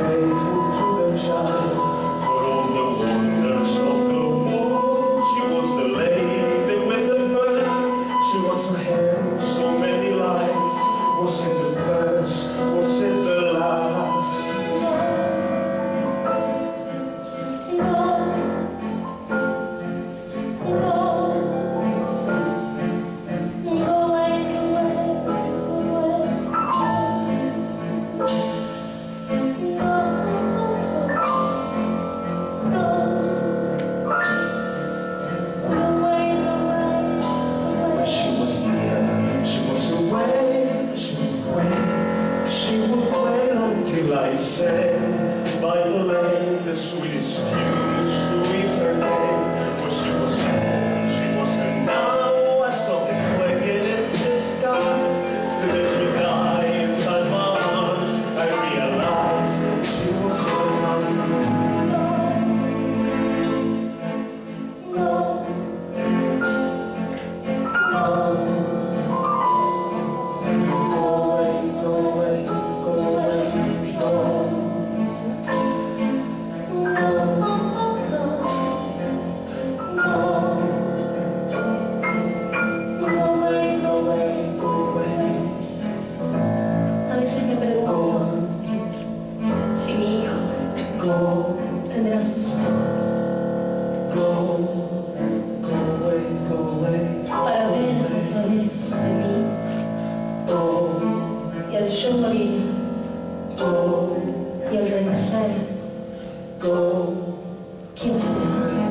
faithful to the child, for all the world. I stand by the land. surely go, you'll never go, kiss